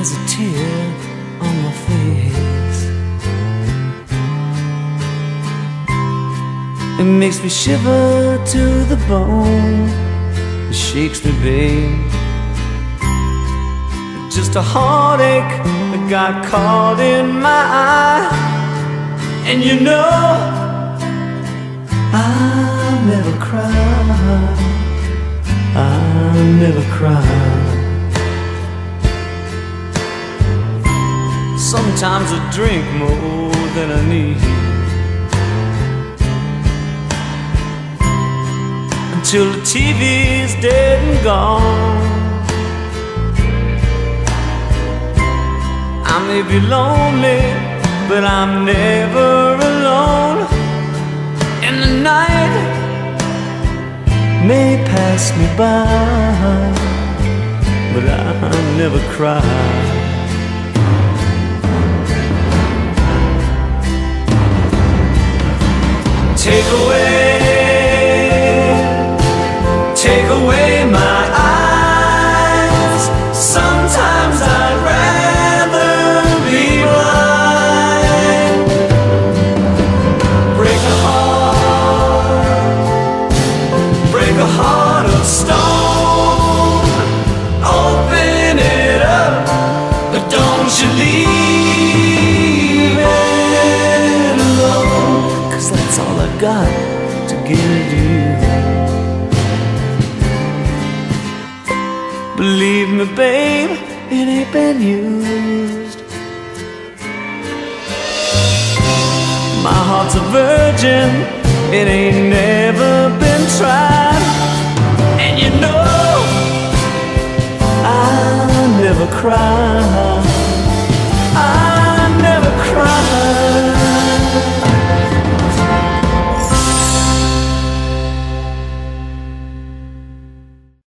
there's a tear on my face. It makes me shiver to the bone. It shakes me, babe. Just a heartache that got caught in my eye. And you know, Sometimes I drink more than I need. Until the TV's dead and gone. I may be lonely, but I'm never alone. And the night may pass me by, but I never cry. Away, got to give you. Believe me, babe, it ain't been used. My heart's a virgin, it ain't never been tried. And you know, I never cry.